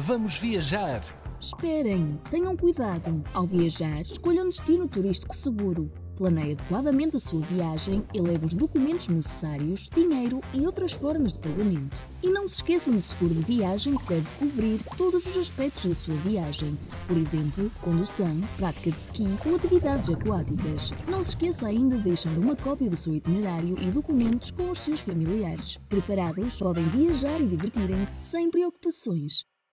Vamos viajar! Esperem, tenham cuidado. Ao viajar, escolha um destino turístico seguro. Planeie adequadamente a sua viagem e leve os documentos necessários, dinheiro e outras formas de pagamento. E não se esqueçam do seguro de viagem que deve cobrir todos os aspectos da sua viagem. Por exemplo, condução, prática de ski ou atividades aquáticas. Não se esqueça ainda de deixar uma cópia do seu itinerário e documentos com os seus familiares. Preparados, podem viajar e divertirem-se sem preocupações.